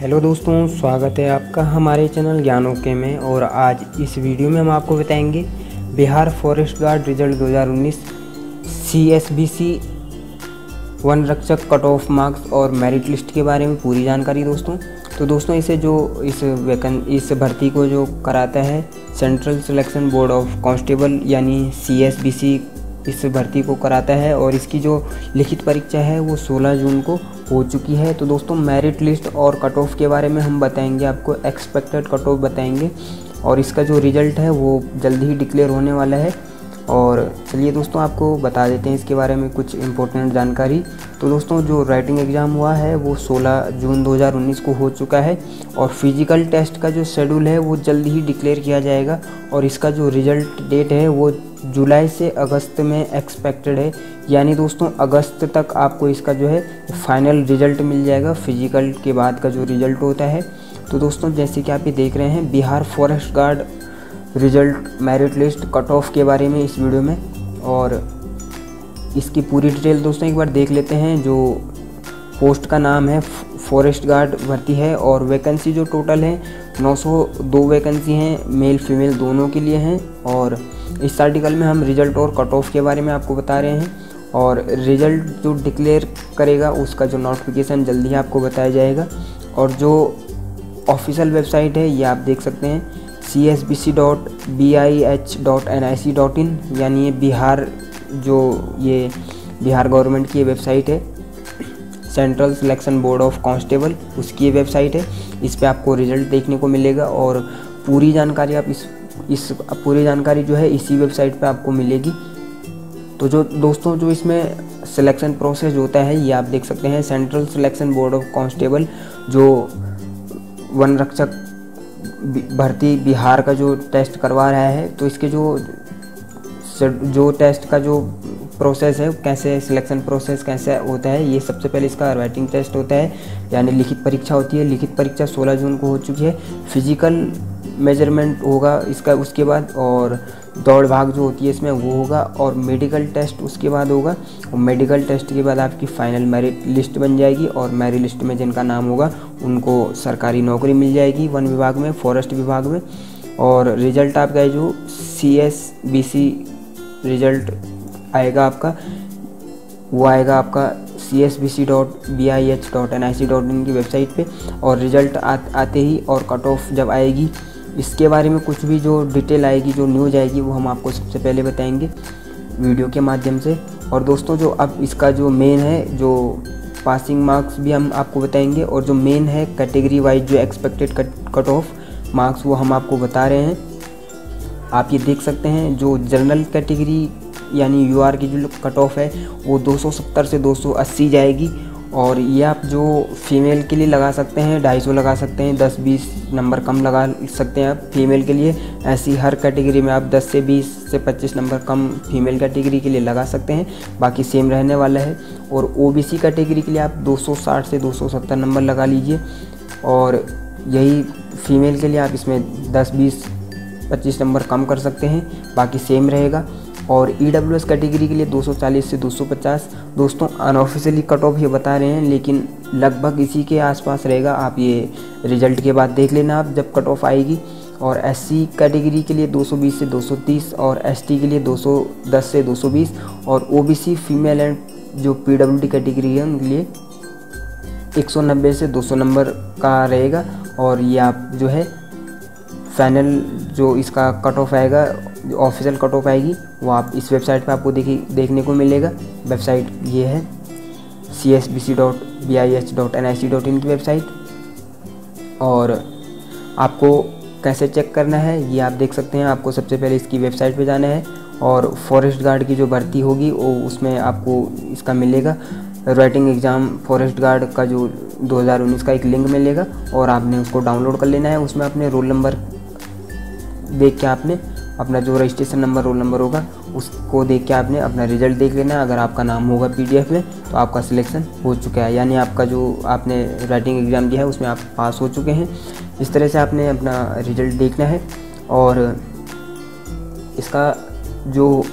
Hello दोस्तों, स्वागत है आपका हमारे चैनल ज्ञानों के में और आज इस वीडियो में हम आपको बताएँगे Bihar forest guard result 2019 C S B C one रक्षक कट ऑफ़ मार्क्स और मेरिट लिस्ट के बारे में पूरी जानकारी दोस्तों। तो दोस्तों, इसे जो इस वैकन, इस भर्ती को जो कराता है, central selection board of constable यानी सी एस बी सी इस भर्ती को कराता है और इसकी जो लिखित परीक्षा है वो 16 जून को हो चुकी है। तो दोस्तों मेरिट लिस्ट और कट ऑफ़ के बारे में हम बताएँगे, आपको एक्सपेक्टेड कट ऑफ़ बताएँगे और इसका जो रिज़ल्ट है वो जल्द ही डिक्लेयर होने वाला है। और चलिए दोस्तों आपको बता देते हैं इसके बारे में कुछ इम्पोर्टेंट जानकारी। तो दोस्तों, जो राइटिंग एग्ज़ाम हुआ है, वो 16 जून 2019 को हो चुका है और फ़िज़िकल टेस्ट का जो शेड्यूल है, वो जल्दी ही डिक्लेयर किया जाएगा और इसका जो रिज़ल्ट डेट है, वो जुलाई से अगस्त में एक्सपेक्टेड है। यानी दोस्तों, अगस्त तक आपको इसका जो है फाइनल रिज़ल्ट मिल जाएगा। फ़िज़िकल के बाद का जो रिज़ल्ट होता है। तो दोस्तों, जैसे कि आप ये देख रहे हैं, Bihar forest guard result merit list cut off के बारे में इस वीडियो में। और इसकी पूरी डिटेल दोस्तों एक बार देख लेते हैं, जो पोस्ट का नाम है फॉरेस्ट गार्ड भर्ती है। और वैकेंसी जो टोटल है 902 वैकेंसी हैं, मेल, फीमेल दोनों के लिए हैं। और इस आर्टिकल में हम रिज़ल्ट और कट ऑफ़ के बारे में आपको बता रहे हैं। और रिज़ल्ट जो डिक्लेयर करेगा, उसका जो नोटिफिकेशन जल्दी आपको बताया जाएगा। और जो ऑफिशियल वेबसाइट है, ये आप देख सकते हैं। C S B C dot B I H dot N I C dot in यानी ये बिहार जो ये बिहार गवर्नमेंट की वेबसाइट है। Central selection board of constable, उसकी वेबसाइट है। इस पर आपको रिज़ल्ट देखने को मिलेगा और पूरी जानकारी आप इस इस पूरी जानकारी जो है इसी वेबसाइट पे आपको मिलेगी। तो जो दोस्तों, जो इसमें सिलेक्शन प्रोसेस होता है, ये आप देख सकते हैं। Central selection board of constable, जो वन रक्षक भर्ती बिहार का जो टेस्ट करवा रहा है तो इसके जो जो टेस्ट का जो प्रोसेस है, कैसे सिलेक्शन प्रोसेस कैसे होता है, ये सबसे पहले इसका राइटिंग टेस्ट होता है। यानी लिखित परीक्षा होती है। लिखित परीक्षा 16 जून को हो चुकी है। फ़िज़िकल मेज़रमेंट होगा इसका, उसके बाद और दौड़ भाग जो होती है इसमें वो होगा और मेडिकल टेस्ट उसके बाद होगा। और मेडिकल टेस्ट के बाद आपकी फाइनल मेरिट लिस्ट बन जाएगी और मेरिट लिस्ट में जिनका नाम होगा उनको सरकारी नौकरी मिल जाएगी वन विभाग में फॉरेस्ट विभाग में। और रिज़ल्ट आपका जो C S B C result आएगा आपका वो आएगा आपका C S B C dot B I H dot N I C dot in की वेबसाइट पे। और रिज़ल्ट आ, आते ही और कट ऑफ़ जब आएगी इसके बारे में कुछ भी जो डिटेल आएगी, जो न्यूज़ आएगी, वो हम आपको सबसे पहले बताएँगे वीडियो के माध्यम से। और दोस्तों, जो अब इसका जो मेन है, जो पासिंग मार्क्स भी हम आपको बताएँगे, और जो मेन है कैटेगरी वाइज जो एक्सपेक्टेड कट ऑफ़ मार्क्स वो हम आपको बता रहे हैं। आप ये देख सकते हैं, जो जनरल कैटेगरी यानी यूआर की जो कट ऑफ़ है, वो 270 से 280 जाएगी और ये आप जो फीमेल के लिए लगा सकते हैं, ढाई सौ लगा सकते हैं, दस, बीस नंबर कम लगा सकते हैं आप फीमेल के लिए। ऐसी हर कैटेगरी में आप 10 से 20 से 25 नंबर कम फीमेल कैटेगरी के लिए लगा सकते हैं। बाकी सेम रहने वाला है। और ओबीसी कैटेगरी के लिए आप 260 से 270 नंबर लगा लीजिए। और यही फीमेल के लिए आप इसमें 10 20 25 नंबर कम कर सकते हैं। बाकी सेम रहेगा। और ई डब्ल्यू एस कैटेगरी के लिए 240 से 250 दोस्तों अनऑफिशियली कट ऑफ़ ये बता रहे हैं, लेकिन लगभग इसी के आसपास रहेगा। आप ये रिज़ल्ट के बाद देख लेना आप, जब कट ऑफ़ आएगी। और एस सी कैटेगरी के लिए 220 से 230 और एस टी के लिए 210 से 220 और O B C female and जो पी डब्ल्यू डी कैटेगरी है, उनके लिए 190 से 200 नंबर का रहेगा। और ये आप जो है फाइनल जो इसका कट ऑफ़ आएगा जो ऑफिशियल कट ऑफ़ आएगी, वो आप इस वेबसाइट पे आपको देखी, देखने को मिलेगा। वेबसाइट ये है C S B C dot B I H dot N I C dot in की वेबसाइट और आपको कैसे चेक करना है, ये आप देख सकते हैं। आपको सबसे पहले इसकी वेबसाइट पे जाना है और फॉरेस्ट गार्ड की जो भर्ती होगी, वो उसमें आपको इसका मिलेगा। राइटिंग एग्ज़ाम फॉरेस्ट गार्ड का जो 2019 का एक लिंक मिलेगा और आपने उसको डाउनलोड कर लेना है। उसमें अपने रोल नंबर देख के आपने अपना जो रजिस्ट्रेशन नंबर रोल नंबर होगा, उसको देख के आपने अपना रिज़ल्ट देख लेना अगर आपका नाम होगा पीडीएफ में तो आपका सिलेक्शन हो चुका है। यानी आपका जो आपने राइटिंग एग्ज़ाम दिया है, उसमें आप पास हो चुके हैं। इस तरह से आपने अपना रिज़ल्ट देखना है। और इसका जो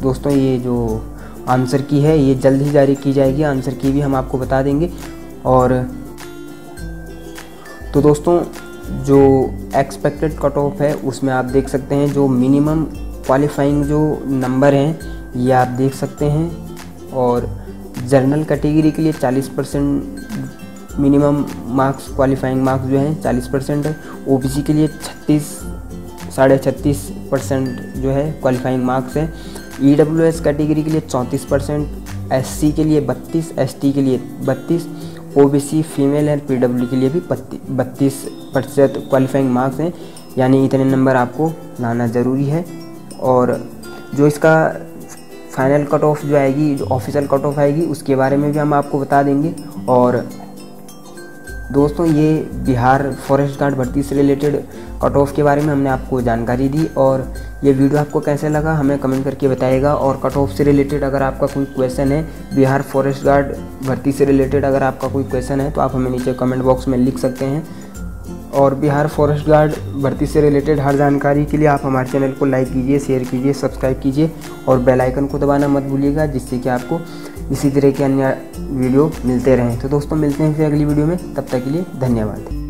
दोस्तों, ये जो आंसर की है, ये जल्द ही जारी की जाएगी। आंसर की भी हम आपको बता देंगे। और तो दोस्तों जो एक्सपेक्टेड कट ऑफ़ है, उसमें आप देख सकते हैं जो मिनिमम क्वालिफाइंग जो नंबर हैं, ये आप देख सकते हैं। और जर्नल कैटेगरी के लिए 40 percent minimum marks qualifying marks जो हैं 40 परसेंट है। ओबीसी के लिए छत्तीस, साढ़े छत्तीस परसेंट जो है क्वालिफाइंग मार्क्स है। ई कैटेगरी के लिए चौंतीस परसेंट एस के लिए बत्तीस एस टी के लिए बत्तीस O B C female and P के लिए भी बत्तीस प्रतिशत क्वालिफाइंग मार्क्स हैं। यानी इतने नंबर आपको लाना ज़रूरी है। और जो इसका फाइनल कट ऑफ़ जो आएगी, जो ऑफिशियल कट ऑफ़ आएगी, उसके बारे में भी हम आपको बता देंगे। और दोस्तों, ये बिहार फॉरेस्ट गार्ड भर्ती से रिलेटेड कट ऑफ़ के बारे में हमने आपको जानकारी दी। और ये वीडियो आपको कैसे लगा, हमें कमेंट करके बताइएगा। और कट ऑफ़ से रिलेटेड अगर आपका कोई क्वेश्चन है, बिहार फॉरेस्ट गार्ड भर्ती से रिलेटेड अगर आपका कोई क्वेश्चन है तो आप हमें नीचे कमेंट बॉक्स में लिख सकते हैं। और बिहार फॉरेस्ट गार्ड भर्ती से रिलेटेड हर जानकारी के लिए आप हमारे चैनल को लाइक कीजिए, शेयर कीजिए, सब्सक्राइब कीजिए और बेल आइकन को दबाना मत भूलिएगा, जिससे कि आपको इसी तरह के अन्य वीडियो मिलते रहें। तो दोस्तों, मिलते हैं फिर अगली वीडियो में। तब तक के लिए धन्यवाद।